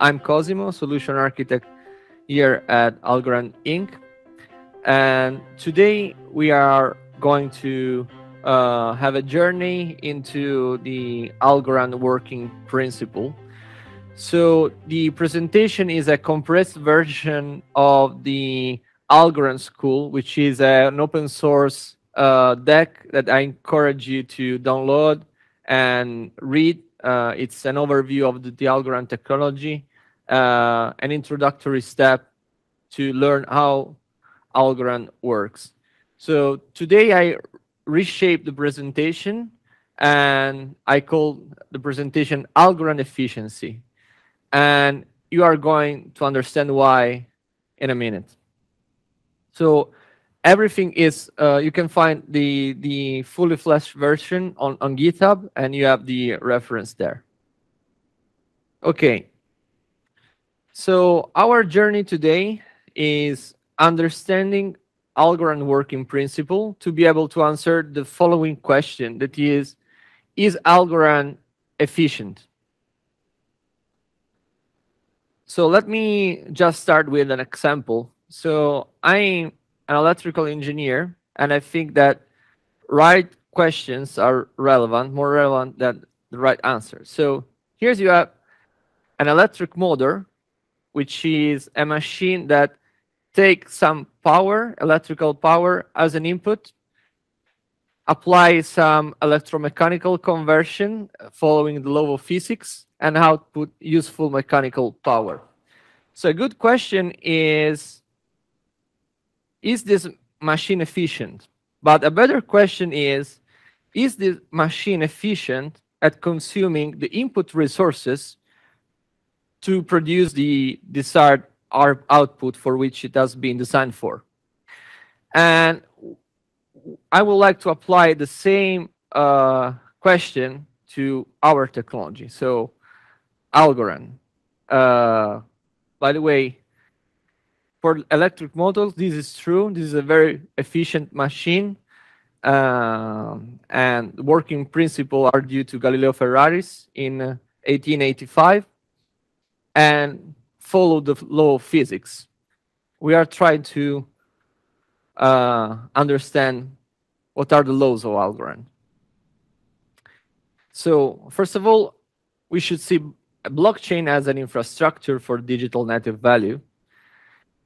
I'm Cosimo, solution architect here at Algorand Inc. And today we are going to uh, have a journey into the Algorand working principle. So the presentation is a compressed version of the Algorand School, which is an open source uh, deck that I encourage you to download and read. Uh, it's an overview of the, the Algorand technology, uh, an introductory step to learn how Algorand works. So today I reshaped the presentation and I call the presentation Algorand efficiency. And you are going to understand why in a minute. So everything is, uh, you can find the, the fully fleshed version on, on GitHub and you have the reference there. Okay. So our journey today is understanding Algorand working principle to be able to answer the following question that is, is Algorand efficient? So let me just start with an example. So I'm an electrical engineer, and I think that right questions are relevant, more relevant than the right answer. So here's you have an electric motor, which is a machine that take some power, electrical power, as an input, apply some electromechanical conversion following the law of physics, and output useful mechanical power. So a good question is, is this machine efficient? But a better question is, is this machine efficient at consuming the input resources to produce the desired output for which it has been designed for. And I would like to apply the same uh, question to our technology. So Algorand. Uh, by the way, for electric motors, this is true. This is a very efficient machine. Um, and working principle are due to Galileo Ferraris in 1885. Uh, and follow the law of physics. We are trying to uh, understand what are the laws of Algorand. So first of all, we should see a blockchain as an infrastructure for digital native value.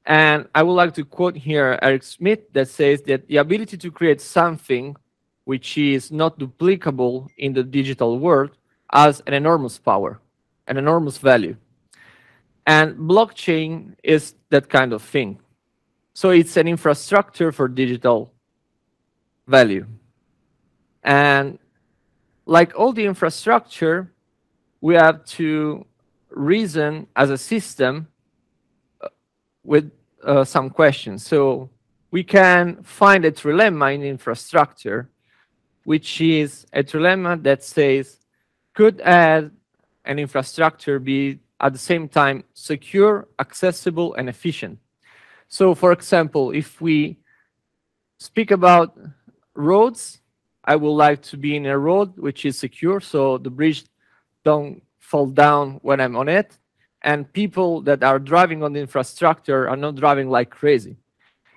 And I would like to quote here Eric Schmidt that says that the ability to create something which is not duplicable in the digital world has an enormous power, an enormous value. And blockchain is that kind of thing. So it's an infrastructure for digital value. And like all the infrastructure, we have to reason as a system uh, with uh, some questions. So we can find a trilemma in infrastructure, which is a trilemma that says, could an infrastructure be at the same time secure, accessible, and efficient. So for example, if we speak about roads, I would like to be in a road which is secure so the bridge don't fall down when I'm on it. And people that are driving on the infrastructure are not driving like crazy.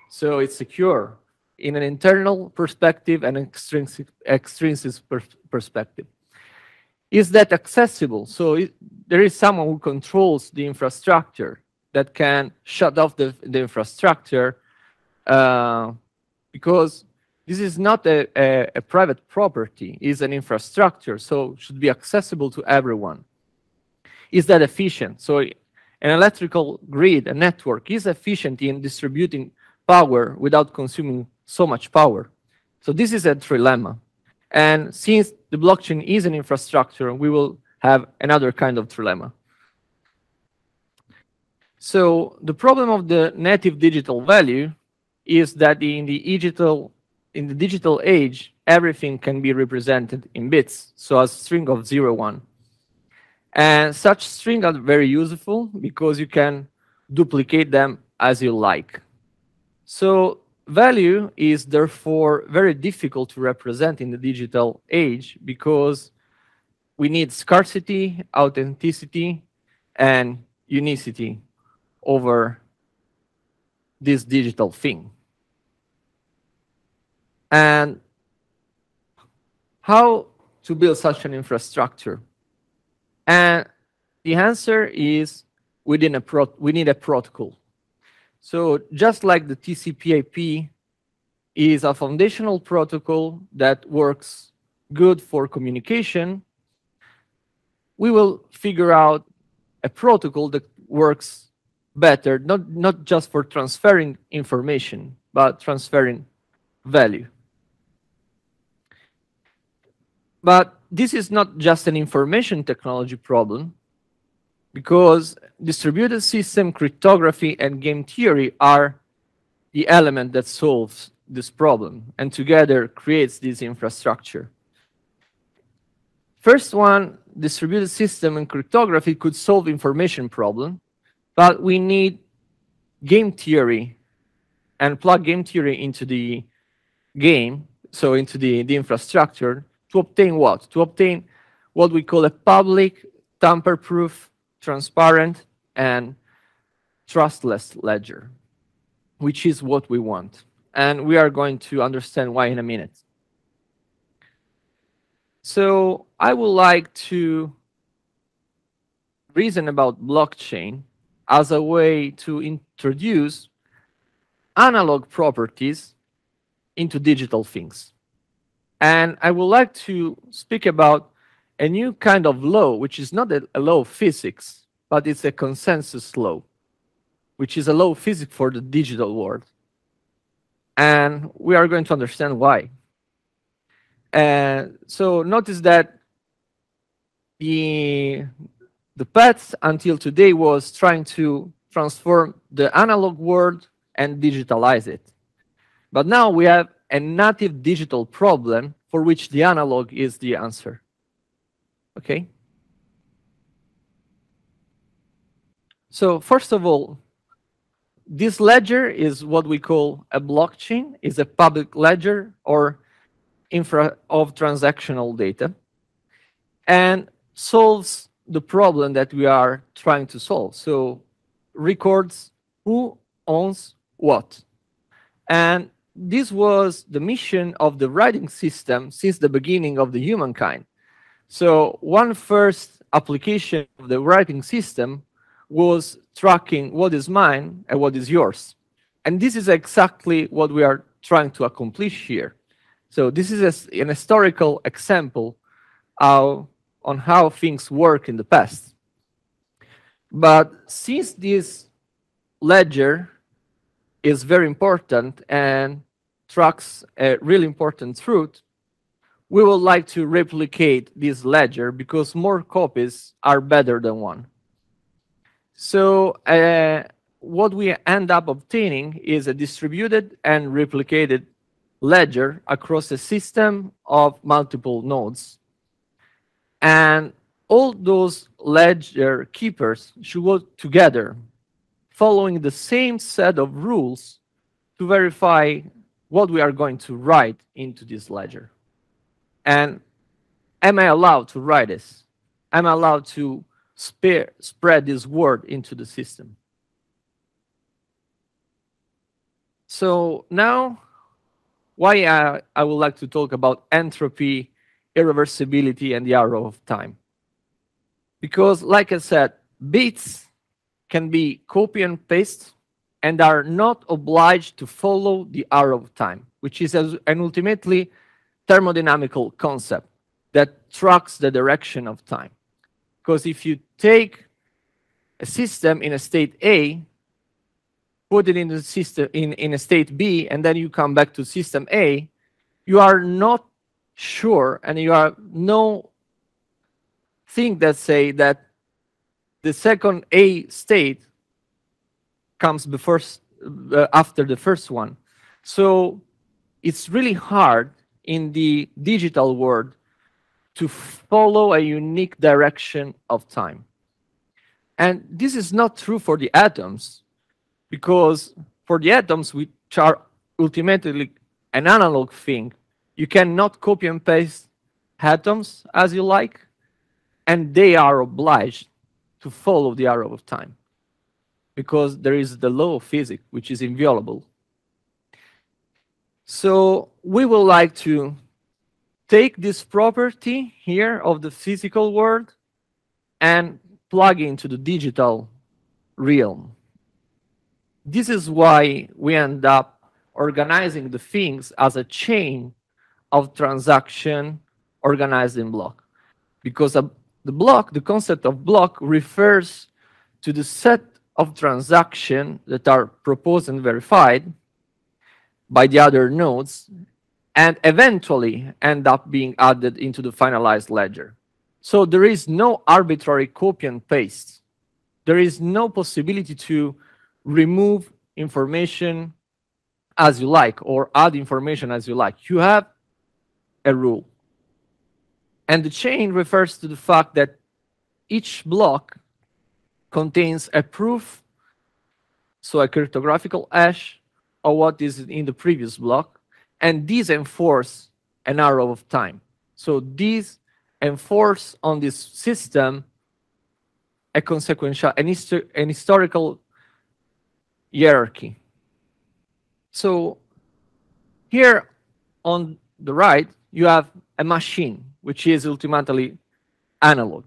So it's secure in an internal perspective and extrinsic, extrinsic perspective is that accessible? So it, there is someone who controls the infrastructure that can shut off the, the infrastructure uh, because this is not a, a, a private property, it's an infrastructure, so should be accessible to everyone. Is that efficient? So an electrical grid, a network, is efficient in distributing power without consuming so much power. So this is a trilemma. And since the blockchain is an infrastructure, we will have another kind of trilemma. So the problem of the native digital value is that in the digital in the digital age, everything can be represented in bits, so a string of 0, 1. And such strings are very useful because you can duplicate them as you like. So value is therefore very difficult to represent in the digital age because we need scarcity, authenticity, and unicity over this digital thing. And how to build such an infrastructure? And the answer is within a pro we need a protocol. So just like the TCP/IP is a foundational protocol that works good for communication, we will figure out a protocol that works better, not, not just for transferring information, but transferring value. But this is not just an information technology problem, because distributed system cryptography and game theory are the element that solves this problem and together creates this infrastructure. First one, distributed system and cryptography could solve information problem, but we need game theory and plug game theory into the game, so into the, the infrastructure, to obtain what? To obtain what we call a public, tamper-proof, transparent, and trustless ledger, which is what we want. And we are going to understand why in a minute. So I would like to reason about blockchain as a way to introduce analog properties into digital things. And I would like to speak about a new kind of law, which is not a, law of physics, but it's a consensus law, which is a law of physics for the digital world. And we are going to understand why. And so notice that the, the path until today was trying to transform the analog world and digitalize it. But now we have a native digital problem for which the analog is the answer. Okay? So first of all, this ledger is what we call a blockchain, is a public ledger or infra of transactional data and solves the problem that we are trying to solve. So records who owns what. And this was the mission of the writing system since the beginning of the humankind. So one first application of the writing system was tracking what is mine and what is yours. And this is exactly what we are trying to accomplish here. So this is a, an historical example of, on how things work in the past. But since this ledger is very important and tracks a really important truth, we would like to replicate this ledger because more copies are better than one. So uh, what we end up obtaining is a distributed and replicated ledger across a system of multiple nodes. And all those ledger keepers should work together, following the same set of rules to verify what we are going to write into this ledger. And am I allowed to write this? Am I allowed to spread this word into the system? So now why I, I would like to talk about entropy, irreversibility, and the arrow of time. Because, like I said, bits can be copy and paste and are not obliged to follow the arrow of time, which is an ultimately thermodynamical concept that tracks the direction of time. Because if you take a system in a state A put it in the system in, in a state B, and then you come back to system A, you are not sure, and you are no thing that say that the second A state comes before uh, after the first one. So it's really hard in the digital world to follow a unique direction of time. And this is not true for the atoms because for the atoms, which are ultimately an analog thing, you cannot copy and paste atoms as you like, and they are obliged to follow the arrow of time because there is the law of physics, which is inviolable. So we would like to take this property here of the physical world and plug into the digital realm. This is why we end up organizing the things as a chain of transaction organized in block. Because a, the block, the concept of block refers to the set of transactions that are proposed and verified by the other nodes and eventually end up being added into the finalized ledger. So there is no arbitrary copy and paste. There is no possibility to remove information as you like or add information as you like. You have a rule. And the chain refers to the fact that each block contains a proof, so a cryptographical hash, of what is in the previous block, and these enforce an arrow of time. So these enforce on this system a consequential, an, histor an historical hierarchy. So here on the right, you have a machine, which is ultimately analog.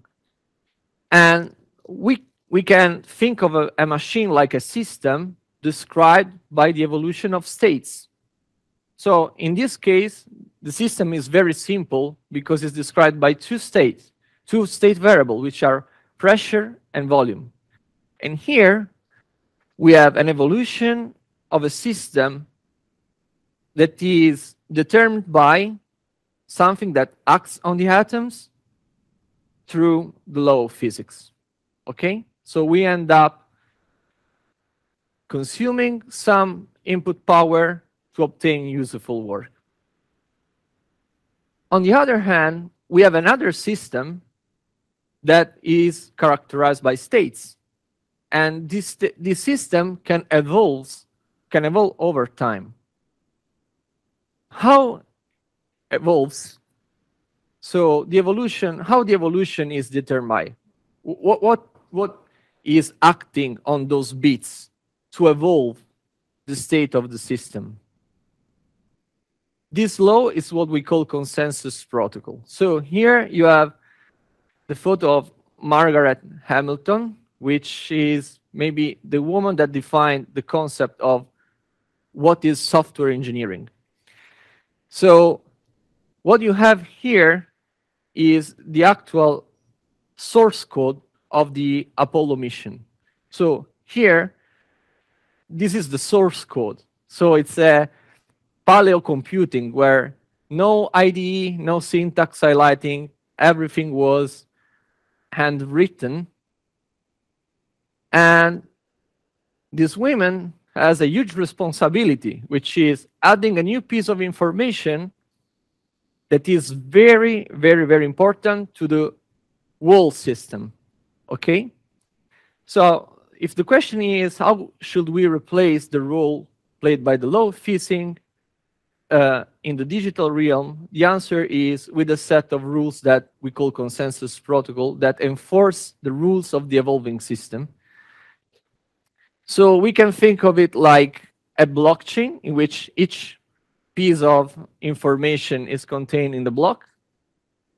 And we, we can think of a, a machine like a system described by the evolution of states. So in this case, the system is very simple because it's described by two states, two state variables, which are pressure and volume. And here, we have an evolution of a system that is determined by something that acts on the atoms through the law of physics. Okay? So we end up consuming some input power to obtain useful work. On the other hand, we have another system that is characterized by states. And this, this system can evolve, can evolve over time. How evolves? So the evolution, how the evolution is determined. What, what, what is acting on those bits to evolve the state of the system? This law is what we call consensus protocol. So here you have the photo of Margaret Hamilton, which is maybe the woman that defined the concept of what is software engineering. So what you have here is the actual source code of the Apollo mission. So here, this is the source code. So it's a paleo computing where no IDE, no syntax highlighting, everything was handwritten. And this woman has a huge responsibility, which is adding a new piece of information that is very, very, very important to the whole system. Okay? So if the question is how should we replace the role played by the law phishing uh, in the digital realm, the answer is with a set of rules that we call consensus protocol that enforce the rules of the evolving system. So we can think of it like a blockchain in which each piece of information is contained in the block.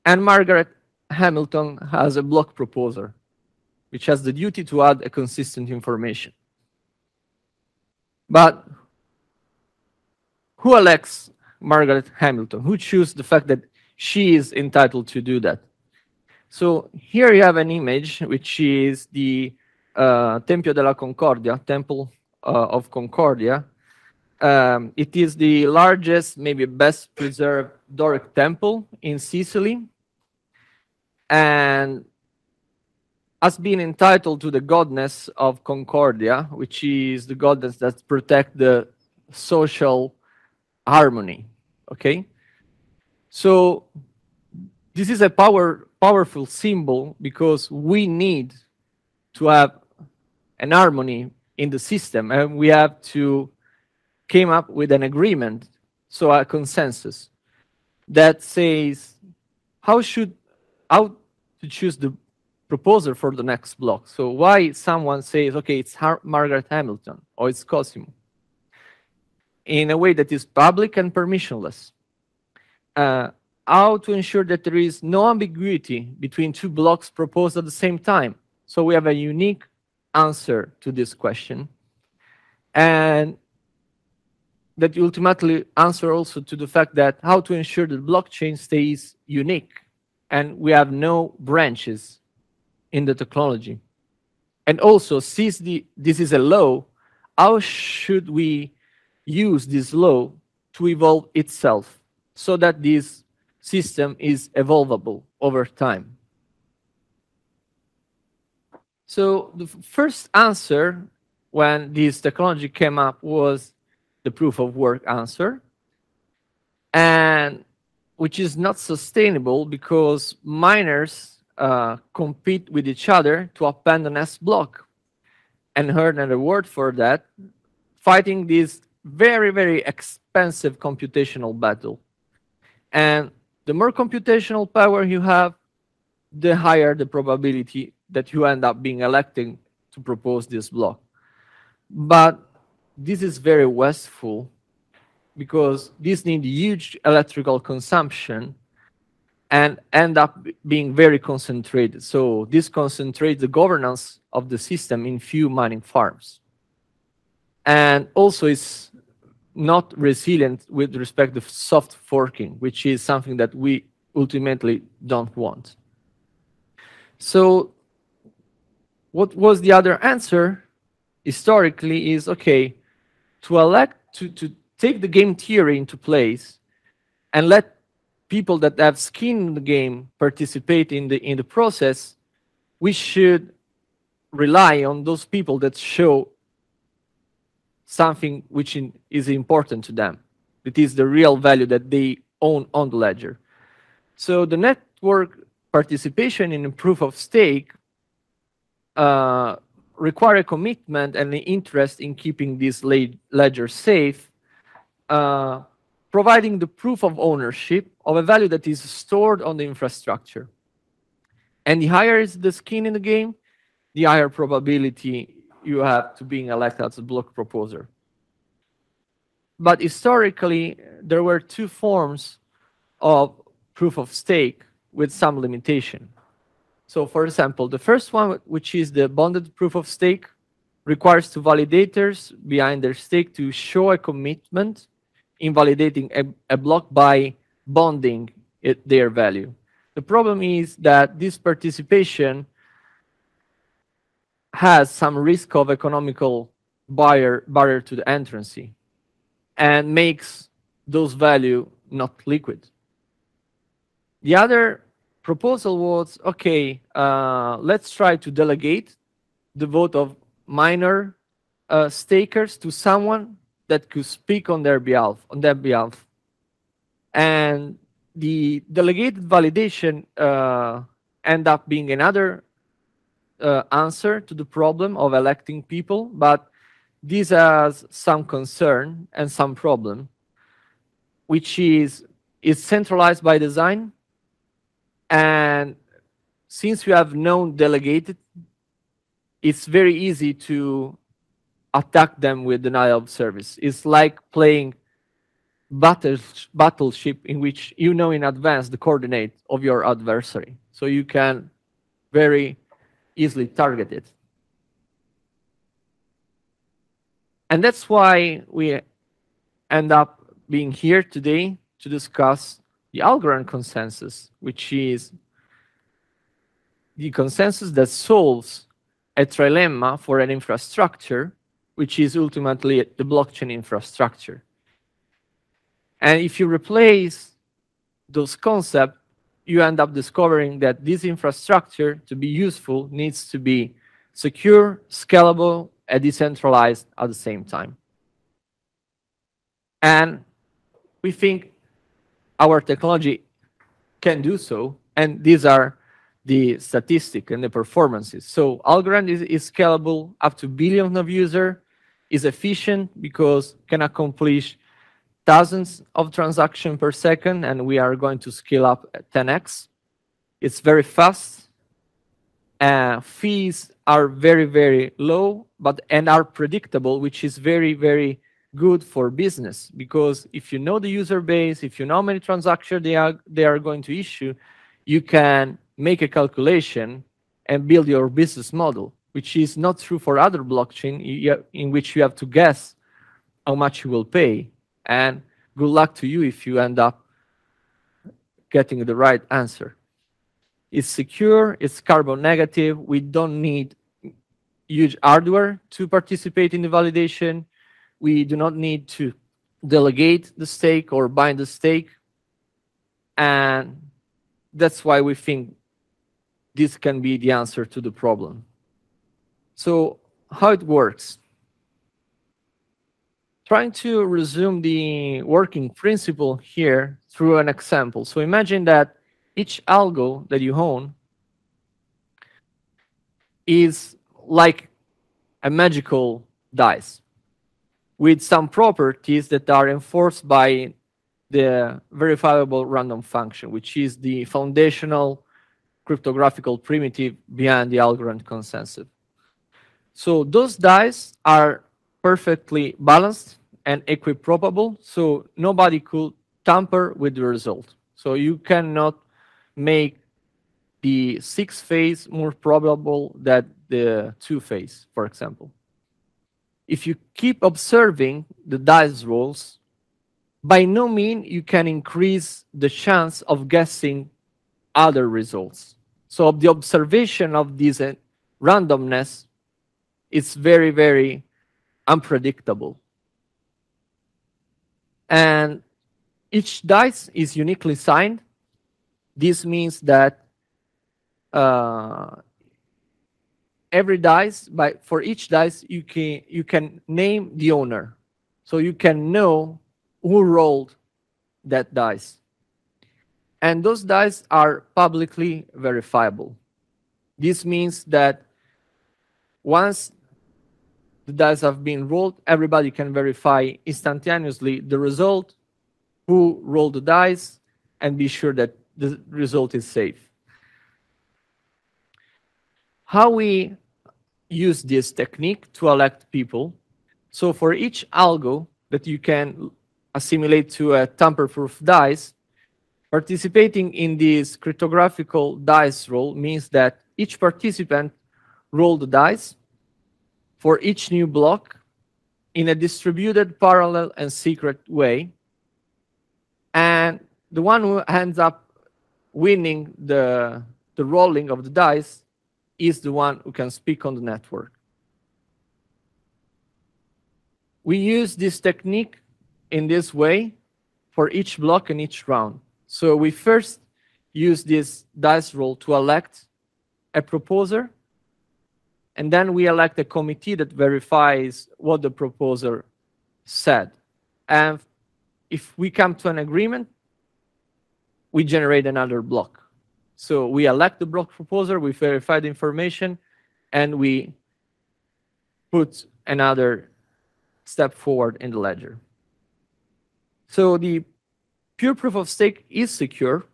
And Margaret Hamilton has a block proposer, which has the duty to add a consistent information. But who elects Margaret Hamilton? Who chooses the fact that she is entitled to do that? So here you have an image, which is the uh, Tempio della Concordia, Temple uh, of Concordia. Um, it is the largest, maybe best preserved Doric temple in Sicily. And has been entitled to the goddess of Concordia, which is the goddess that protects the social harmony. Okay? So this is a power powerful symbol because we need to have an harmony in the system and we have to came up with an agreement so a consensus that says how should how to choose the proposer for the next block. So why someone says, okay, it's Har Margaret Hamilton or it's Cosimo in a way that is public and permissionless. Uh, how to ensure that there is no ambiguity between two blocks proposed at the same time. So we have a unique answer to this question. And that ultimately answer also to the fact that how to ensure that blockchain stays unique and we have no branches in the technology. And also, since the, this is a law, how should we use this law to evolve itself so that this system is evolvable over time? So the first answer when this technology came up was the proof of work answer, and which is not sustainable because miners uh, compete with each other to append an S block and earn a reward for that, fighting this very, very expensive computational battle. And the more computational power you have, the higher the probability that you end up being elected to propose this block. But this is very wasteful because this needs huge electrical consumption and end up being very concentrated. So this concentrates the governance of the system in few mining farms. And also it's not resilient with respect to soft forking, which is something that we ultimately don't want. So what was the other answer historically is, okay, to elect, to, to take the game theory into place and let people that have skin in the game participate in the, in the process, we should rely on those people that show something which in, is important to them. It is the real value that they own on the ledger. So the network participation in proof of stake uh, require a commitment and an interest in keeping this ledger safe, uh, providing the proof of ownership of a value that is stored on the infrastructure. And the higher is the skin in the game, the higher probability you have to being elected as a block proposer. But historically, there were two forms of proof of stake with some limitation. So for example, the first one, which is the bonded proof of stake, requires two validators behind their stake to show a commitment in validating a, a block by bonding it, their value. The problem is that this participation has some risk of economical barrier, barrier to the entrancy and makes those value not liquid. The other proposal was, okay, uh, let's try to delegate the vote of minor uh, stakers to someone that could speak on their behalf, on their behalf. And the delegated validation uh, end up being another uh, answer to the problem of electing people, but this has some concern and some problem, which is is centralized by design and since you have known delegated, it's very easy to attack them with denial of service. It's like playing battle, battleship in which you know in advance the coordinate of your adversary. So you can very easily target it. And that's why we end up being here today to discuss the Algorand consensus, which is the consensus that solves a trilemma for an infrastructure, which is ultimately the blockchain infrastructure. And if you replace those concepts, you end up discovering that this infrastructure, to be useful, needs to be secure, scalable, and decentralized at the same time. And we think our technology can do so. And these are the statistics and the performances. So Algorand is, is scalable up to billions of users, is efficient because can accomplish thousands of transactions per second, and we are going to scale up 10x. It's very fast, uh, fees are very, very low, but and are predictable, which is very, very good for business because if you know the user base, if you know how many transactions they are they are going to issue, you can make a calculation and build your business model, which is not true for other blockchain in which you have to guess how much you will pay. And good luck to you if you end up getting the right answer. It's secure, it's carbon negative. We don't need huge hardware to participate in the validation. We do not need to delegate the stake or bind the stake. And that's why we think this can be the answer to the problem. So how it works. Trying to resume the working principle here through an example. So imagine that each algo that you own is like a magical dice with some properties that are enforced by the verifiable random function, which is the foundational cryptographical primitive behind the Algorand consensus. So those dice are perfectly balanced and equiprobable, so nobody could tamper with the result. So you cannot make the six phase more probable than the two phase, for example. If you keep observing the dice rolls, by no means you can increase the chance of guessing other results. So the observation of this uh, randomness is very, very unpredictable. And each dice is uniquely signed. This means that uh, every dice, by, for each dice, you can, you can name the owner. So you can know who rolled that dice. And those dice are publicly verifiable. This means that once the dice have been rolled, everybody can verify instantaneously the result, who rolled the dice, and be sure that the result is safe. How we use this technique to elect people. So for each algo that you can assimilate to a tamper-proof dice, participating in this cryptographical dice roll means that each participant rolled the dice for each new block in a distributed, parallel, and secret way. And the one who ends up winning the, the rolling of the dice is the one who can speak on the network. We use this technique in this way for each block and each round. So we first use this dice roll to elect a proposer, and then we elect a committee that verifies what the proposer said. And if we come to an agreement, we generate another block. So we elect the block proposer, we verify the information, and we put another step forward in the ledger. So the pure proof of stake is secure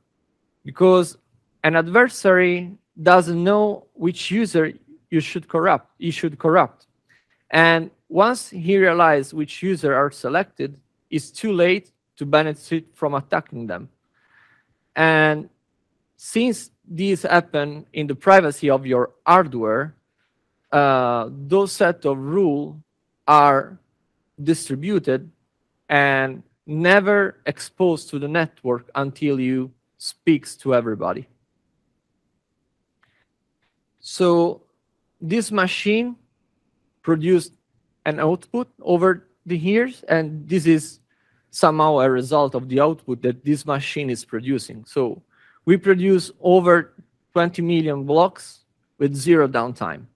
because an adversary doesn't know which user you should corrupt, you should corrupt. And once he realizes which user are selected, it's too late to benefit from attacking them. And since these happen in the privacy of your hardware, uh, those set of rules are distributed and never exposed to the network until you speaks to everybody. So this machine produced an output over the years, and this is somehow a result of the output that this machine is producing. So we produce over 20 million blocks with zero downtime.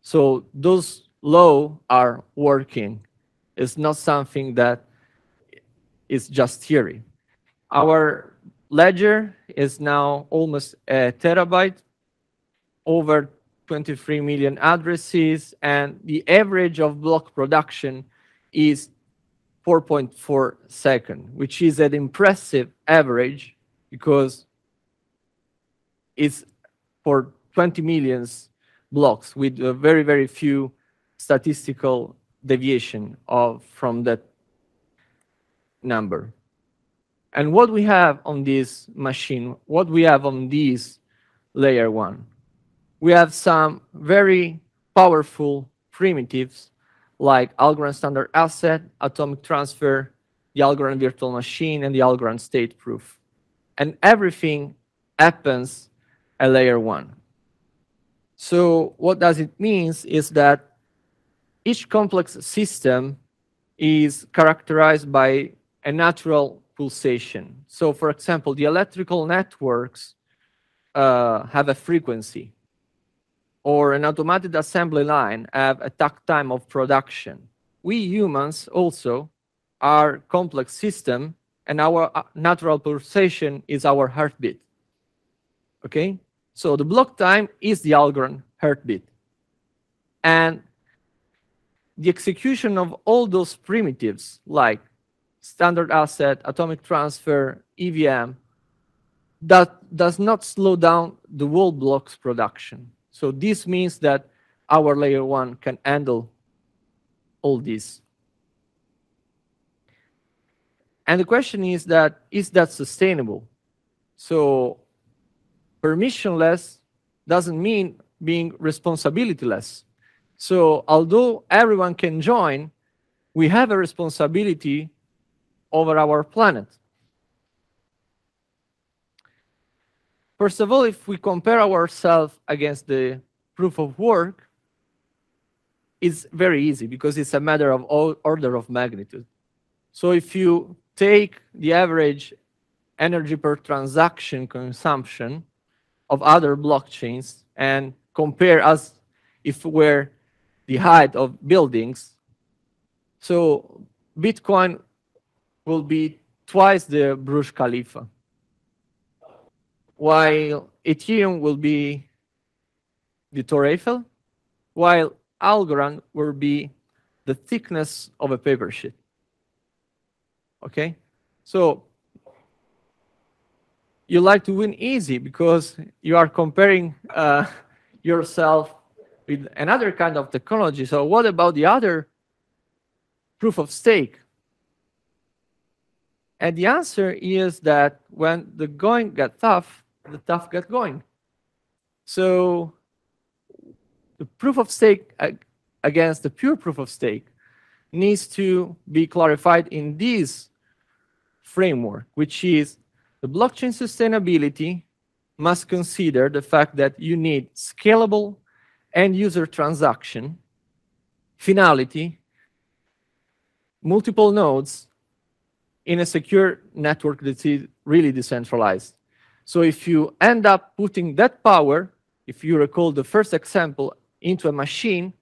So those law are working. It's not something that is just theory. Our ledger is now almost a terabyte, over 23 million addresses, and the average of block production is 4.4 second, which is an impressive average because it's for 20 millions blocks with very, very few statistical deviation of from that number. And what we have on this machine, what we have on this layer one, we have some very powerful primitives like Algorand standard asset, atomic transfer, the Algorand virtual machine, and the Algorand state proof. And everything happens at layer one. So what does it mean is that each complex system is characterized by a natural pulsation. So for example, the electrical networks uh, have a frequency or an automated assembly line have a takt time of production. We humans also are complex system and our uh, natural pulsation is our heartbeat. Okay? So the block time is the Algorand heartbeat. And the execution of all those primitives like standard asset, atomic transfer, AVM, that does not slow down the whole block's production. So this means that our layer one can handle all this. And the question is that, is that sustainable? So permissionless doesn't mean being responsibilityless. So although everyone can join, we have a responsibility over our planet. First of all, if we compare ourselves against the proof of work, it's very easy because it's a matter of order of magnitude. So if you take the average energy per transaction consumption of other blockchains and compare us if we're the height of buildings, so Bitcoin will be twice the Burj Khalifa, while Ethereum will be the Torre Eiffel, while Algorand will be the thickness of a paper sheet. Okay? So you like to win easy because you are comparing uh, yourself with another kind of technology. So what about the other proof of stake? And the answer is that when the going got tough, the tough get going. So the proof of stake against the pure proof of stake needs to be clarified in this framework, which is the blockchain sustainability must consider the fact that you need scalable end user transaction, finality, multiple nodes, in a secure network that is really decentralized. So if you end up putting that power, if you recall the first example, into a machine,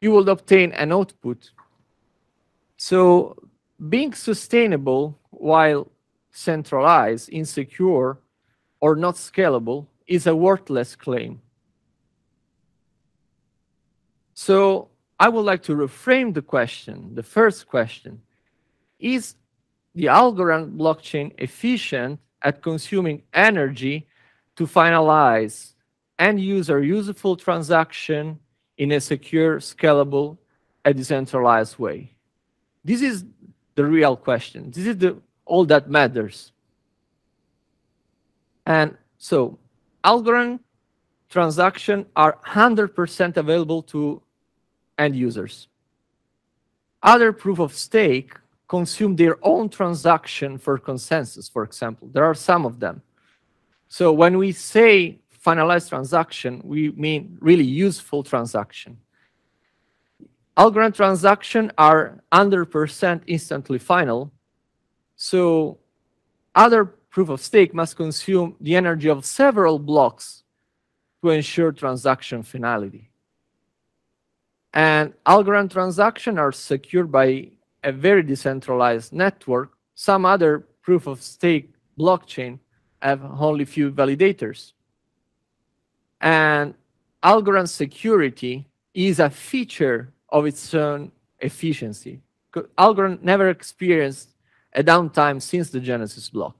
you will obtain an output. So being sustainable while centralized, insecure, or not scalable is a worthless claim. So I would like to reframe the question, the first question. Is the Algorand blockchain efficient at consuming energy to finalize end user useful transaction in a secure, scalable, and decentralized way? This is the real question. This is the, all that matters. And so Algorand transactions are 100% available to end users. Other proof of stake consume their own transaction for consensus, for example. There are some of them. So when we say finalized transaction, we mean really useful transaction. Algorand transactions are 100% instantly final. So other proof of stake must consume the energy of several blocks to ensure transaction finality. And Algorand transactions are secured by a very decentralized network, some other proof of stake blockchain have only few validators. And Algorand security is a feature of its own efficiency. Algorand never experienced a downtime since the Genesis block.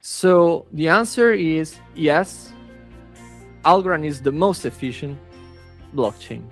So the answer is yes, Algorand is the most efficient blockchain.